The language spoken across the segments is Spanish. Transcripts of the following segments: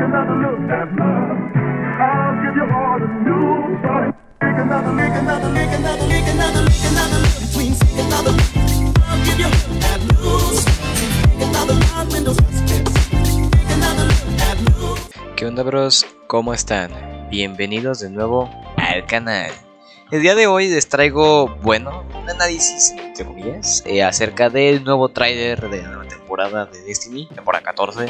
I'll give. ¿Qué onda bros? ¿Cómo están? Bienvenidos de nuevo al canal. El día de hoy les traigo, bueno, un análisis, entre comillas, eh, acerca del nuevo tráiler de la nueva temporada de Destiny, temporada 14,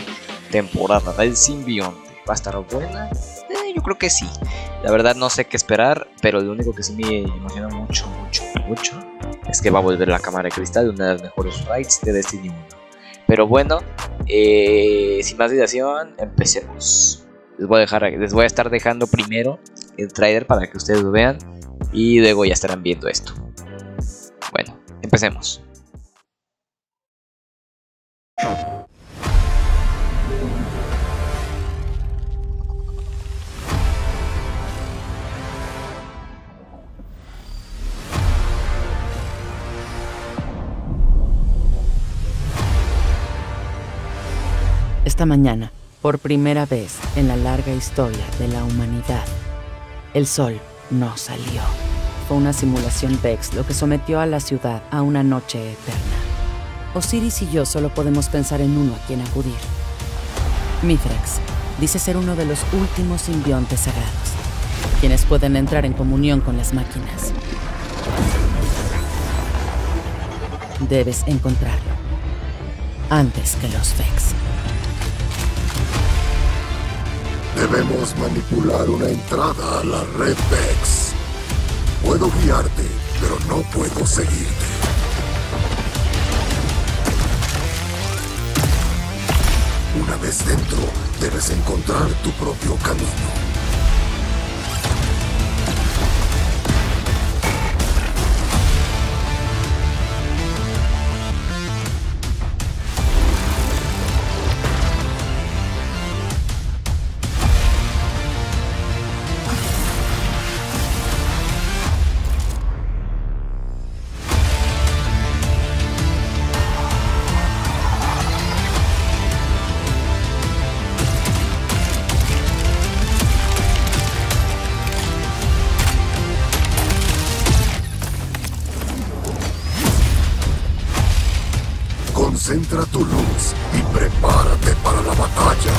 temporada del simbionte. ¿Va a estar buena? Eh, yo creo que sí. La verdad no sé qué esperar, pero lo único que sí me emociona mucho, mucho, mucho, es que va a volver la cámara de cristal, una de las mejores rides de Destiny 1. Pero bueno, eh, sin más dilación, empecemos. Les voy, a dejar, les voy a estar dejando primero el trailer para que ustedes lo vean y luego ya estarán viendo esto. Bueno, empecemos. Esta mañana, por primera vez en la larga historia de la humanidad, el sol no salió. Fue una simulación Vex lo que sometió a la ciudad a una noche eterna. Osiris y yo solo podemos pensar en uno a quien acudir. Mithrax dice ser uno de los últimos simbiontes sagrados, quienes pueden entrar en comunión con las máquinas. Debes encontrarlo antes que los Vex. Debemos manipular una entrada a la red Vex. Puedo guiarte, pero no puedo seguirte. Una vez dentro, debes encontrar tu propio camino. Concentra tu luz y prepárate para la batalla.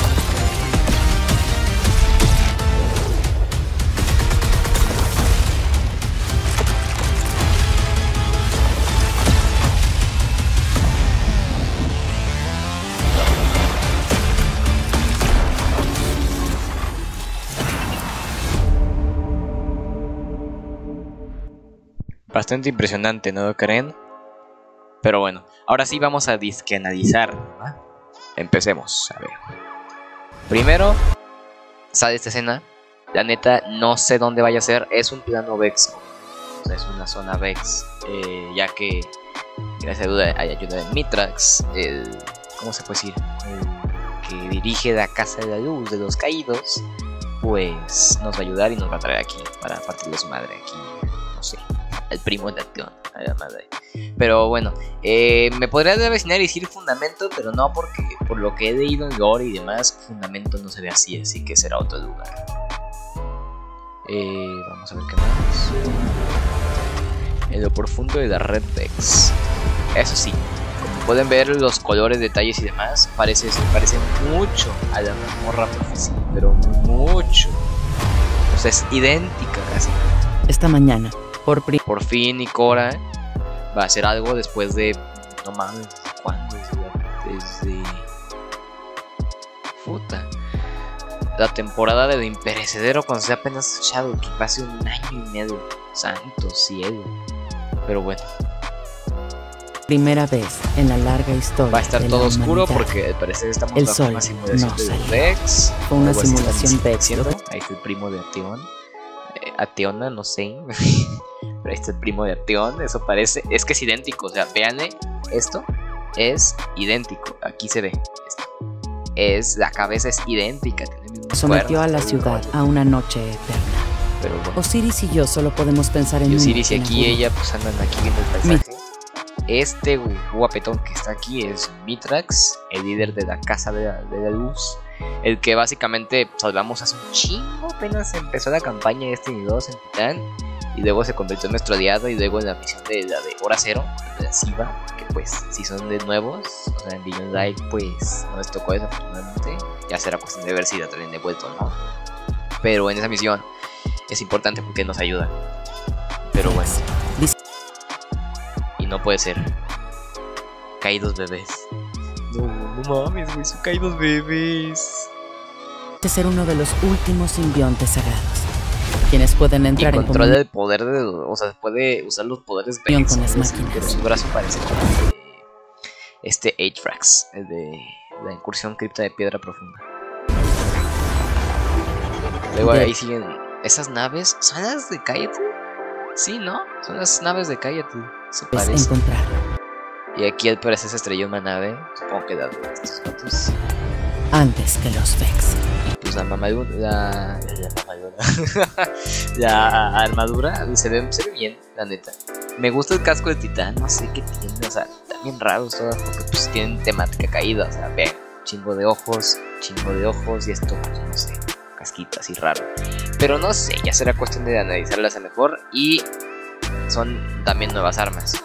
Bastante impresionante, ¿no creen? Pero bueno, ahora sí vamos a disque analizar. ¿va? Empecemos, a ver. Primero, sale esta escena. La neta, no sé dónde vaya a ser. Es un plano Vex. O sea, es una zona Vex. eh, ya que, gracias a duda, hay ayuda de Mitrax. El, ¿Cómo se puede decir? El que dirige la Casa de la Luz de los Caídos. Pues nos va a ayudar y nos va a traer aquí para partirle su madre. Aquí, no sé, el primo de acción. A la madre. Pero bueno, eh, me podría avecinar y decir fundamento, pero no porque por lo que he leído en lore y demás, fundamento no se ve así, así que será otro lugar. Eh, vamos a ver qué más. En lo profundo de la red Vex. Eso sí, como pueden ver los colores, detalles y demás, parece, parece mucho a la mazmorra profecía, pero mucho. O sea, es idéntica casi. Esta mañana, por Por fin Ikora va a hacer algo después de. No mames, ¿cuándo? Desde. Puta. La temporada de Imperecedero cuando sea apenas Shadowkeep. Hace un año y medio. Santo cielo. Pero bueno, primera vez en la larga historia va a estar de todo oscuro humanidad, porque al parecer estamos El bajo sol una simulación no de. Vex. Fue una simulación. ¿verdad? Ahí está el primo de Ateon. Eh, Ateona, no sé. Está el primo de Ateon. Eso parece. Es que es idéntico. O sea, véanle. Esto es idéntico. Aquí se ve. Esto. Es. La cabeza es idéntica. Tiene sometió a la ciudad a una noche eterna. Pero bueno. Osiris y yo solo podemos pensar en Osiris y aquí ella pues andan aquí viendo el paisaje. Este gu- guapetón que está aquí es Mitrax, el líder de la Casa de la, de la Luz. El que básicamente salvamos hace un chingo. Apenas empezó la campaña de Destiny 2 en Titán. Y luego se convirtió en nuestro aliado. Y luego en la misión de la de Hora Cero, de la Siva. Que pues, si son de nuevos, o sea, en Beyond Light, pues no les tocó desafortunadamente. Ya será cuestión de ver si la traen de vuelta o no. Pero en esa misión es importante porque nos ayuda. Pero bueno. Y no puede ser. Caídos bebés. No, no mames, güey, son caídos bebés. de ser uno de los últimos simbiontes sagrados, quienes pueden Y entrar en controla el poder de. O sea, puede usar los poderes Con las máquinas. Pero su brazo parece como este Atrax, el de la incursión cripta de piedra profunda. Luego ahí siguen. Esas naves. ¿Son las de Kayatu? Sí, ¿no? Son las naves de Kayatu. Se parece. encontrarlo. Y aquí al parecer se estrelló una nave. Supongo que de estos. Antes que los Vex. Y pues la mamadura. La, la mamadura. la armadura se ve, se ve bien, la neta. Me gusta el casco de titán, no sé qué tiene. O sea, también raros todas porque pues tienen temática caída. O sea, vean, chingo de ojos, chingo de ojos y esto, pues no sé, casquito así raro. Pero no sé, ya será cuestión de analizarlas a mejor. Y son también nuevas armas.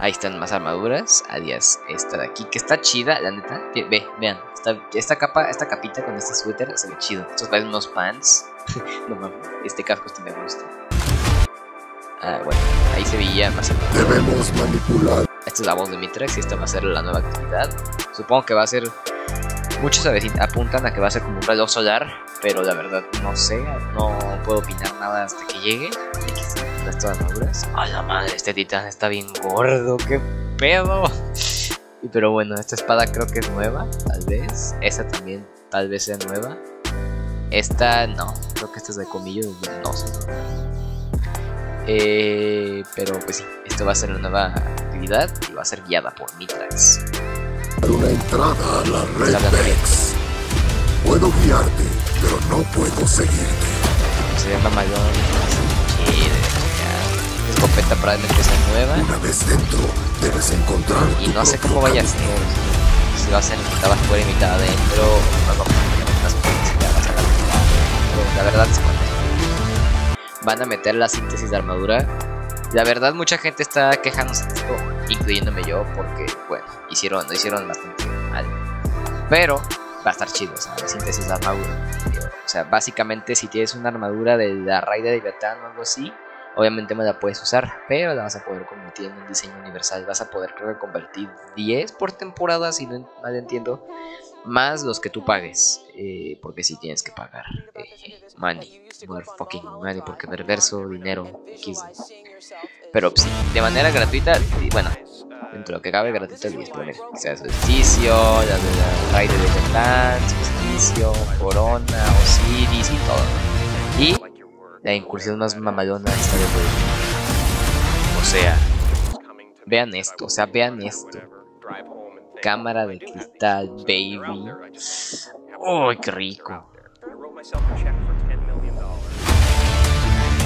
Ahí están más armaduras. Adiós. Esta de aquí, que está chida, la neta. Ve, ve, vean. Esta, esta capa, esta capita con este suéter se ve chido. Estos parecen unos pants. no mames. Este casco sí me gusta. Ah, bueno. Ahí se veía más. Debemos manipular Esta es la voz de Mitrax y esta va a ser la nueva actividad. Supongo que va a ser. Muchos apuntan a que va a ser como un reloj solar, pero la verdad no sé, no puedo opinar nada hasta que llegue. Aquí están el resto de armaduras. A la madre, este titán está bien gordo, qué pedo. Y pero bueno, esta espada creo que es nueva, tal vez. Esa también tal vez sea nueva. Esta no, creo que esta es de comillo, no sé. Eh, pero pues sí, esto va a ser una nueva actividad y va a ser guiada por Mitrax. una entrada a la red bien. Vex. Puedo guiarte, pero no puedo seguirte. Se chido, ya. Escopeta probablemente sea nueva Una vez dentro, debes encontrar y no sé cómo vaya a ser. Si va a ser mitad afuera y mitad adentro, o no, no, las cosas ya vas a la mitad. Pero la verdad es que van a meter la síntesis de armadura. La verdad mucha gente está quejándose de esto, incluyéndome yo, porque bueno, hicieron, lo hicieron bastante mal. Pero va a estar chido, o sea, la síntesis de armadura. O sea, básicamente si tienes una armadura de la raíz de Leviatán o algo así, obviamente me la puedes usar, pero la vas a poder convertir en un diseño universal. Vas a poder, creo que, convertir 10 por temporada, si no mal entiendo, más los que tú pagues, eh, porque si tienes que pagar eh, money, motherfucking money, porque perverso, dinero, X. Pero sí, de manera gratuita, y bueno, dentro de lo que cabe gratuita el 10, pero mira, que sea solsticio, la de la raid de Leviatán, solsticio, corona, Osiris y todo. La incursión más mamalona esta de Wave. O sea, vean esto, o sea, vean esto. Cámara de cristal, baby. ¡Uy, qué rico!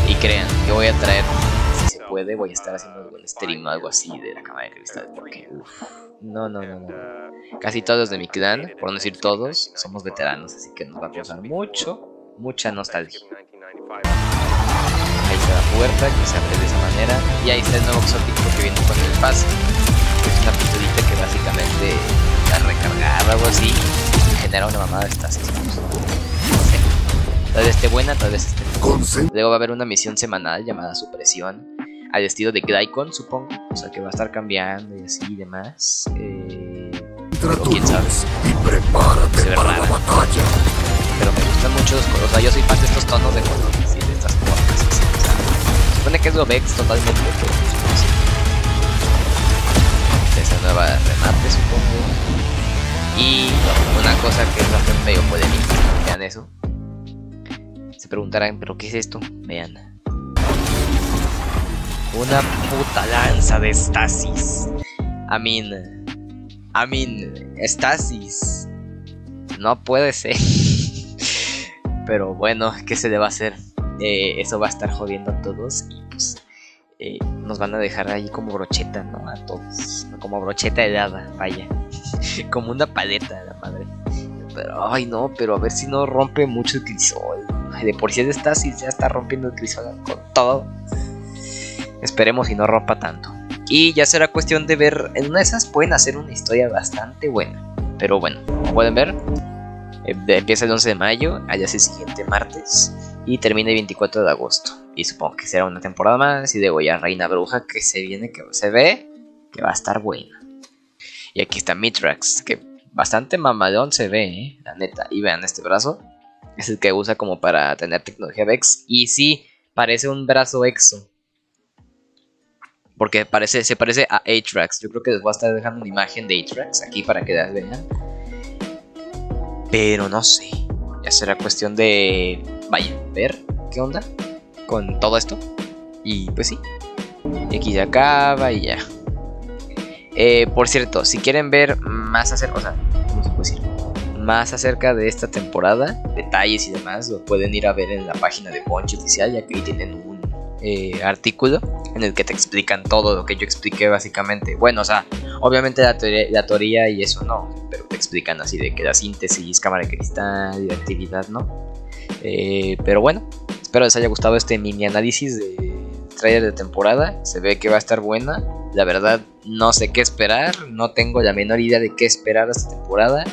Y crean, yo voy a traer, si se puede, voy a estar haciendo algún stream o algo así de la cámara de cristal. Porque, uff, no, no, no, no. Casi todos de mi clan, por no decir todos, somos veteranos, así que nos va a causar mucho, mucha nostalgia. Está la puerta que se abre de esa manera. Y ahí está el nuevo exótico que viene con el pase. Es una pistolita que básicamente la recargar o algo así. Genera una mamada de sé. Tal vez esté buena, tal vez esté. Luego va a haber una misión semanal llamada Supresión. Al estilo de Glycon, supongo. O sea que va a estar cambiando y así y demás. Eh, quién sabe. y prepárate Se para la batalla. pero me gustan mucho los colores. O sea, yo soy fan de estos tonos de colores supone que es lo Vex totalmente, pero pues, no sé. Esa nueva remate, supongo. Y una cosa que es bastante medio polémica. Vean eso. Se preguntarán, ¿pero qué es esto? Vean. Una puta lanza de estasis. I mean. I mean, estasis. No puede ser. Pero bueno, ¿qué se le va a hacer? Eh, eso va a estar jodiendo a todos y pues eh, nos van a dejar ahí como brocheta, ¿no? A todos. Como brocheta helada, vaya. como una paleta, la madre. Pero, ay no, pero a ver si no rompe mucho el crisol. De por sí está, si ya está rompiendo el crisol con todo. Esperemos y no rompa tanto. Y ya será cuestión de ver, en una de esas pueden hacer una historia bastante buena. Pero bueno, como pueden ver, eh, empieza el 11 de mayo, allá es el siguiente martes y termina el 24 de agosto. Y supongo que será una temporada más y luego ya Reina Bruja que se viene, que se ve que va a estar buena. Y aquí está Mitrax, que bastante mamadón se ve, ¿eh? la neta. Y vean este brazo, es el que usa como para tener tecnología Vex. Y sí, parece un brazo exo. Porque parece, se parece a Atrax. Yo creo que les voy a estar dejando una imagen de Atrax aquí para que las vean. Pero no sé. Ya será cuestión de. Vaya, ver qué onda con todo esto. Y pues sí. Aquí ya acaba y ya. Eh, por cierto, si quieren ver más acerca, o sea, ¿cómo se puede decir? Más acerca de esta temporada, detalles y demás, lo pueden ir a ver en la página de Poncho Oficial, ya que ahí tienen un eh, artículo en el que te explican todo lo que yo expliqué básicamente. Bueno, o sea, obviamente la teoría, la teoría y eso no, pero te explican así de que la síntesis, cámara de cristal y actividad, ¿no? Eh, pero bueno, espero les haya gustado este mini análisis de trailer de temporada. Se ve que va a estar buena. La verdad, no sé qué esperar. No tengo la menor idea de qué esperar esta temporada.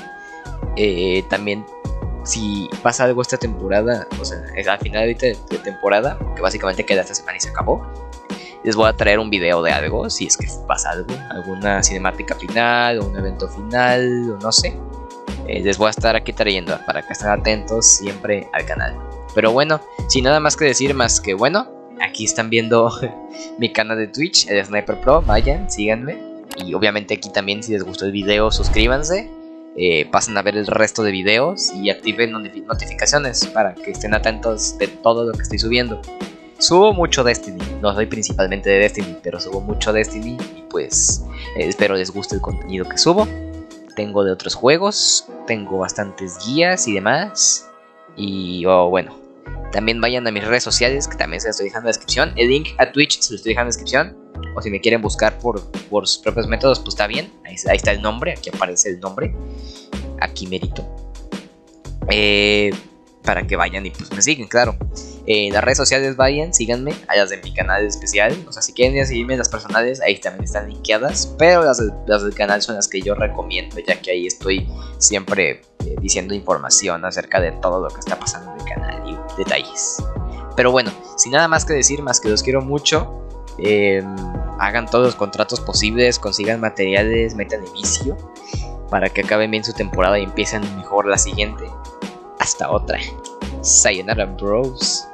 Eh, también, si pasa algo esta temporada, o sea, es al final de, de temporada, que básicamente queda esta semana y se acabó les voy a traer un video de algo, si es que pasa algo, alguna cinemática final o un evento final o no sé. Eh, les voy a estar aquí trayendo para que estén atentos siempre al canal. Pero bueno, sin nada más que decir más que bueno, aquí están viendo mi canal de Twitch, el Sniper Pro, vayan, síganme. Y obviamente aquí también si les gustó el video suscríbanse. Eh, pasen a ver el resto de videos y activen notificaciones para que estén atentos de todo lo que estoy subiendo. Subo mucho Destiny, no soy principalmente de Destiny, pero subo mucho Destiny y pues eh, espero les guste el contenido que subo. Tengo de otros juegos, tengo bastantes guías y demás. Y oh, bueno, también vayan a mis redes sociales, que también se las estoy dejando en la descripción. El link a Twitch se lo estoy dejando en la descripción. O si me quieren buscar por, por sus propios métodos, pues está bien. Ahí, ahí, está el nombre, aquí aparece el nombre. Aquí merito. Eh, para que vayan y pues me siguen, claro. En las redes sociales vayan, síganme, a las de mi canal especial. O sea, si quieren seguirme las personales, ahí también están linkeadas. Pero las, las del canal son las que yo recomiendo, ya que ahí estoy siempre eh, diciendo información acerca de todo lo que está pasando en el canal y detalles. Pero bueno, sin nada más que decir, más que los quiero mucho. Eh, hagan todos los contratos posibles, consigan materiales, metan el vicio para que acaben bien su temporada y empiecen mejor la siguiente. Hasta otra. Sayonara, bros.